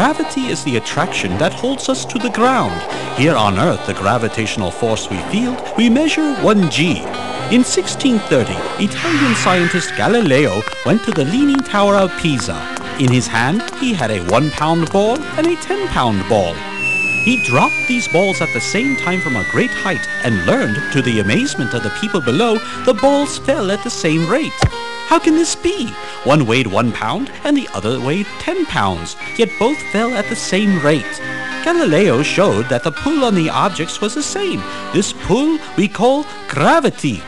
Gravity is the attraction that holds us to the ground. Here on Earth, the gravitational force we feel, we measure 1g. In 1630, Italian scientist Galileo went to the Leaning Tower of Pisa. In his hand, he had a one-pound ball and a ten-pound ball. He dropped these balls at the same time from a great height and learned, to the amazement of the people below, the balls fell at the same rate. How can this be? One weighed one pound and the other weighed ten pounds, yet both fell at the same rate. Galileo showed that the pull on the objects was the same. This pull we call gravity.